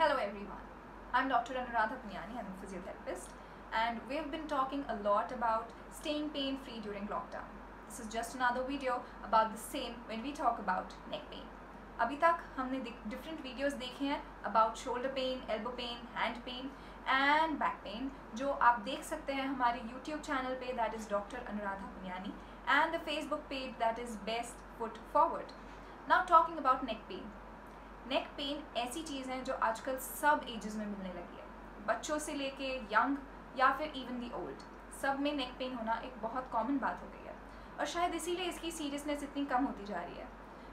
Hello everyone. I'm Dr. Anuradha Punyani. I'm a physiotherapist and we've been talking a lot about staying pain free during lockdown. This is just another video about the same when we talk about neck pain. अभी तक हमने different videos देखे हैं about shoulder pain elbow pain hand pain and back pain जो आप देख सकते हैं हमारे यूट्यूब चैनल पे that is doctor Anuradha Puniyani and the Facebook page that is best foot forward now talking about neck pain Neck pain ऐसी चीज़ है जो आजकल सब एजेस में मिलने लगी है। बच्चों से लेके यंग या फिर इवन दी ओल्ड सब में नेक पेन होना एक बहुत कॉमन बात हो गई है। और शायद इसीलिए इसकी सीरियसनेस इतनी कम होती जा रही है।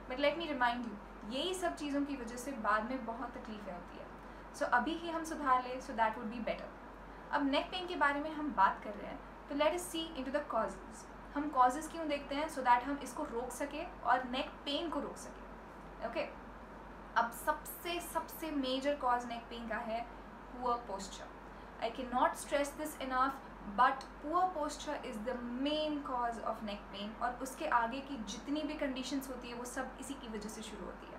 But let me remind you यही सब चीज़ों की वजह से बाद में बहुत तकलीफें होती है। सो so, अभी ही हम सुधार लें so that would be better अब नेक पेन के बारे में हम बात कर रहे हैं तो let us see into the causes हम कॉजेज क्यों देखते हैं? सो so दैट हम इसको रोक सकें और नेक पेन को रोक सकें। Okay okay? अब सबसे सबसे मेजर कॉज नेक पेन का है poor posture I can not stress this enough but poor posture is the main cause of neck pain और उसके आगे की जितनी भी कंडीशंस होती है, वो सब इसी की वजह से शुरू होती है।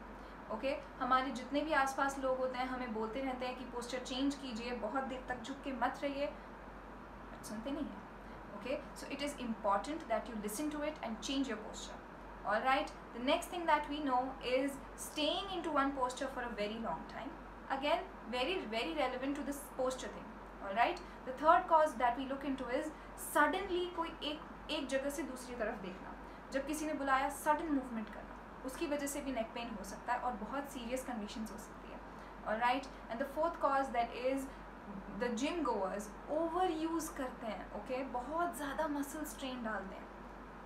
Okay okay? हमारे जितने भी आसपास लोग होते हैं, हमें बोलते रहते हैं कि पोस्चर चेंज कीजिए, बहुत देर तक झुक के मत रहिए। बट सुनते नहीं है। Okay so it is important that you listen to it and change your posture all right the next thing that we know is staying into one posture for a very long time again very very relevant to this posture thing all right the third cause that we look into is suddenly कोई एक एक जगह से दूसरी तरफ़ देखना जब किसी ने बुलाया सडन मूवमेंट करना उसकी वजह से भी नेक पेन हो सकता है और बहुत सीरियस कंडीशन हो सकती है और right and the fourth cause that is the gym goers over use करते हैं ओके okay? बहुत ज़्यादा मसल स्ट्रेन डालते हैं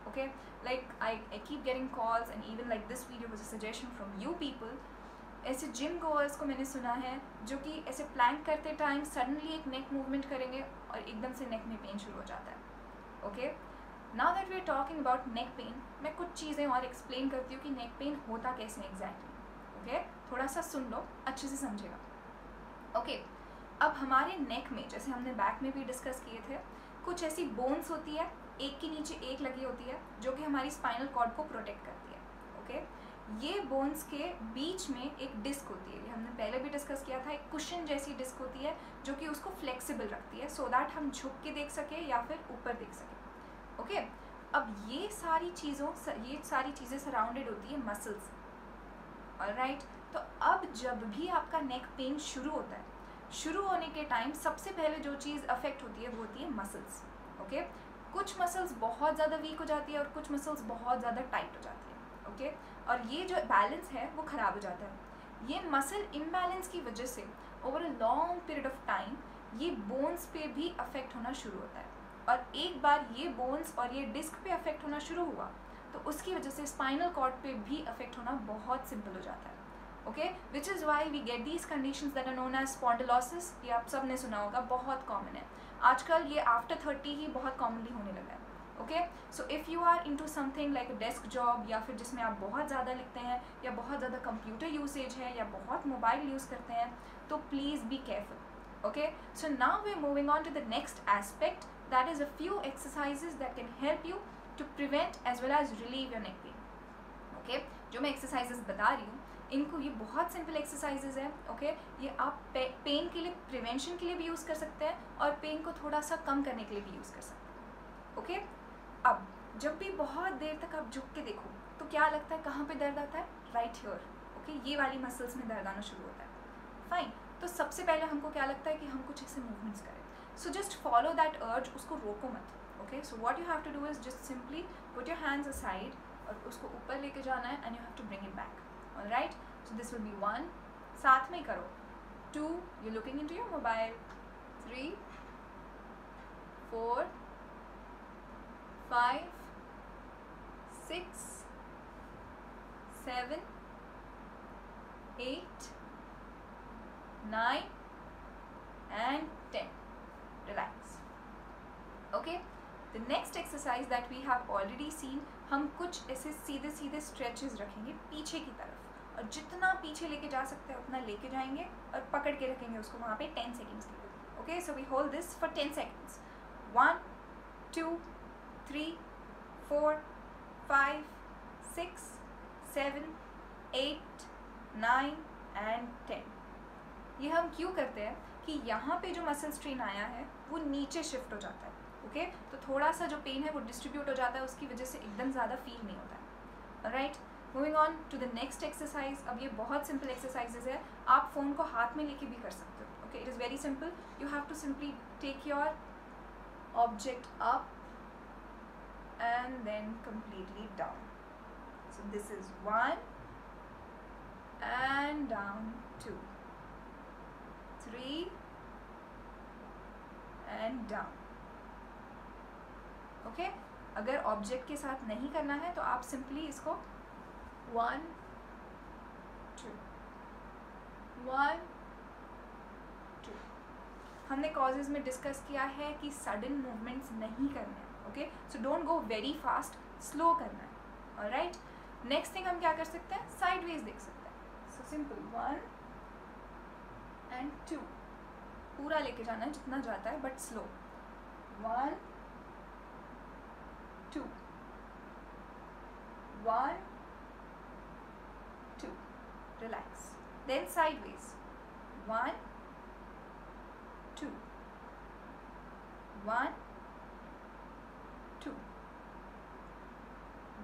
okay? Like I, I keep getting calls and even like this video was a suggestion from you people. ऐसे gym goers को मैंने सुना है जो कि ऐसे प्लैंक करते टाइम सडनली एक नेक मूवमेंट करेंगे और एकदम से नेक में पेन शुरू हो जाता है। Okay now that we are talking about neck pain मैं कुछ चीज़ें और एक्सप्लेन करती हूँ कि नेक पेन होता कैसे एग्जैक्टली ओके okay? थोड़ा सा सुन लो अच्छे से समझेगा। ओके okay, अब हमारे नेक में जैसे हमने बैक में भी डिस्कस किए थे कुछ ऐसी बोन्स होती है एक के नीचे एक लगी होती है, जो कि हमारी स्पाइनल कॉर्ड को प्रोटेक्ट करती है ओके ये बोन्स के बीच में एक डिस्क होती है, ये हमने पहले भी डिस्कस किया था, एक कुशन जैसी डिस्क होती है, जो कि उसको फ्लेक्सिबल रखती है सो so दैट हम झुक के देख सकें या फिर ऊपर देख सकें ओके okay? अब ये सारी चीज़ों, ये सारी चीज़ें सराउंडेड होती है मसल्स राइट तो अब जब भी आपका नेक पेन शुरू होता है, शुरू होने के टाइम सबसे पहले जो चीज़ अफेक्ट होती है, वो होती है मसल्स ओके okay? कुछ मसल्स बहुत ज़्यादा वीक हो जाती है और कुछ मसल्स बहुत ज़्यादा टाइट हो जाती है ओके और ये जो बैलेंस है, वो ख़राब हो जाता है। ये मसल इम्बैलेंस की वजह से over a long period of time ये बोन्स पे भी अफेक्ट होना शुरू होता है। और एक बार ये बोन्स और ये डिस्क पे अफेक्ट होना शुरू हुआ तो उसकी वजह से स्पाइनल कॉर्ड पे भी अफेक्ट होना बहुत सिंपल हो जाता है okay which is why we get these condition that are known as spondylosis ये आप सबने सुना होगा, बहुत कॉमन है। आजकल ये आफ्टर थर्टी ही बहुत कॉमनली होने लगा है okay so if you are into something like desk job या फिर जिसमें आप बहुत ज़्यादा लिखते हैं या बहुत ज़्यादा कंप्यूटर यूसेज है या बहुत मोबाइल यूज़ करते हैं तो please be careful okay so now we moving on to the next aspect that is a few exercises that can help you to prevent as well as relieve your neck pain okay जो मैं exercises बता रही हूँ इनको ये बहुत simple exercises है okay ये आप पेन के लिए प्रिवेंशन के लिए भी यूज़ कर सकते हैं और पेन को थोड़ा सा कम करने के लिए भी यूज़ कर सकते हैं ओके अब, जब भी बहुत देर तक आप झुक के देखो तो क्या लगता है कहाँ पे दर्द आता है? राइट हियर ओके ये वाली मसल्स में दर्द आना शुरू होता है। फाइन तो सबसे पहले हमको क्या लगता है कि हम कुछ ऐसे मूवमेंट्स करें। सो जस्ट फॉलो दैट अर्ज़ उसको रोको मत okay so what you have to do is just simply put your hands aside और उसको ऊपर लेके जाना है and you have to bring it back all right so this will be one साथ में करो two you're looking into your mobile three four five six seven eight nine and ten relax okay the next exercise that we have already seen हम कुछ ऐसे सीधे सीधे stretches रखेंगे पीछे की तरफ़। और जितना पीछे लेके जा सकते हैं, उतना लेके जाएँगे और पकड़ के रखेंगे उसको वहाँ पे टेन सेकेंड्स के लिए। Okay so we hold this for ten seconds one two three four five six seven eight nine and ten ये हम क्यों करते हैं कि यहाँ पे जो मसल स्ट्रेन आया है, वो नीचे शिफ्ट हो जाता है। ओके? तो थोड़ा सा जो पेन है वो डिस्ट्रीब्यूट हो जाता है, उसकी वजह से एकदम ज़्यादा फील नहीं होता है। Right moving on to the next exercise अब ये बहुत सिंपल एक्सरसाइजेज है। आप फ़ोन को हाथ में लेके भी कर सकते हो, okay? It is very simple you have to simply take your object up and then completely down so this is one and down two three and down. Okay? अगर ऑब्जेक्ट के साथ नहीं करना है तो आप सिंपली इसको वन टू वन टू हमने कॉजेज में डिस्कस किया है कि सडन मूवमेंट्स नहीं करने हैं okay so don't go very fast slow करना है और राइट नेक्स्ट थिंग हम क्या कर सकते हैं? साइड वेज देख सकते हैं. So simple one and two पूरा लेके जाना है जितना जाता है but slow one two one two relax then sideways one two one two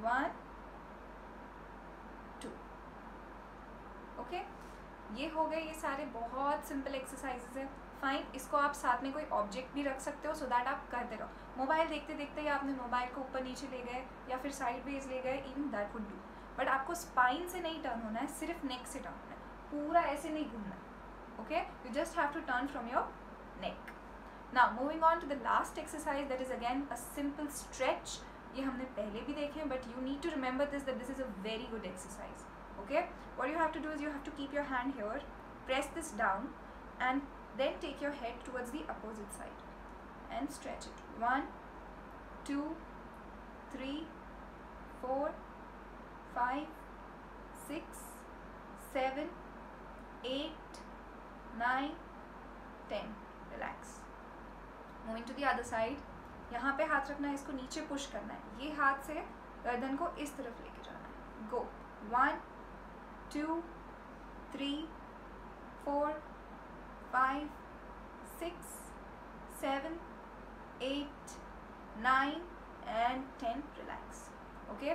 one two okay ये हो गए ये सारे बहुत सिंपल एक्सरसाइजेज है। फाइन इसको आप साथ में कोई ऑब्जेक्ट भी रख सकते हो सो दैट आप करते रहो। मोबाइल देखते देखते ही आपने मोबाइल को ऊपर नीचे ले गए, या फिर साइड वेज ले गए even that would do but आपको स्पाइन से नहीं टर्न होना है, सिर्फ़ नेक से टर्न होना है। पूरा ऐसे नहीं घूमना है okay you just have to turn from your neck ना moving on to the last exercise that is again a simple stretch ये हमने पहले भी देखे हैं but you need to remember this that this is a very good exercise okay? What you have to do is you have to keep your hand here, press this down, and then take your head towards the opposite side and stretch it one two three four five six seven eight nine ten relax moving to the other side यहाँ पे हाथ रखना है इसको नीचे push करना है ये हाथ से गर्दन को इस तरफ़ लेके जाना है go one two, three, four, five, six, seven, eight, nine and ten relax okay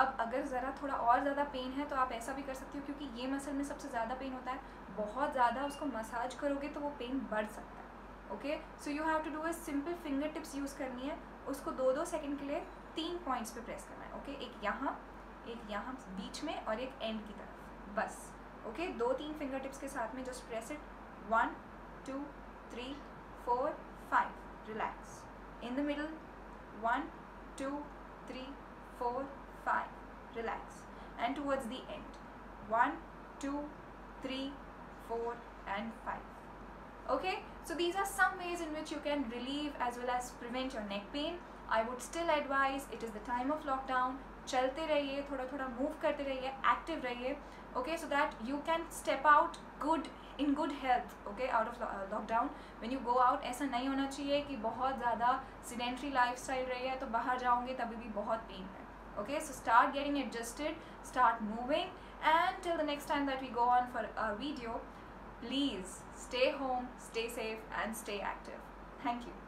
अब अगर ज़रा थोड़ा और ज़्यादा पेन है तो आप ऐसा भी कर सकते हो क्योंकि ये मसल में सबसे ज़्यादा पेन होता है। बहुत ज़्यादा उसको मसाज करोगे तो वो पेन बढ़ सकता है। Okay so you have to do a simple finger tips use करनी है। उसको दो दो सेकेंड के लिए तीन पॉइंट्स पे प्रेस करना है। Okay okay? एक यहाँ एक यहाँ बीच में और एक एंड की तरफ़। बस। Okay okay? दो तीन फिंगर टिप्स के साथ में just press it one two three four five relax in the middle one two three four five relax and towards the end one two three four and 5 okay so these are some ways in which you can relieve as well as prevent your neck pain i would still advise it is the time of lockdown चलते रहिए थोड़ा थोड़ा move करते रहिए active रहिए okay so that you can step out good In good health okay out of lockdown when you go out ऐसा नहीं होना चाहिए कि बहुत ज़्यादा सीडेंट्री लाइफ स्टाइल रही है तो बाहर जाओगे तभी भी बहुत पेन है okay so start getting adjusted start moving and till the next time that we go on for a video please stay home stay safe and stay active thank you